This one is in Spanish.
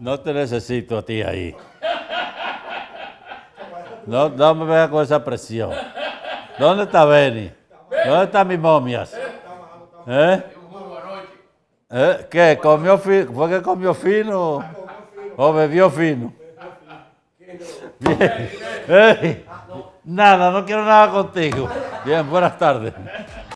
No te necesito a ti ahí. No, no me veas con esa presión. ¿Dónde está Benny? ¿Dónde están mis momias? ¿Eh? ¿Eh? ¿Qué? ¿Comió fino? ¿Fue que comió fino o bebió fino? Bien. Nada, no quiero nada contigo. Bien, buenas tardes.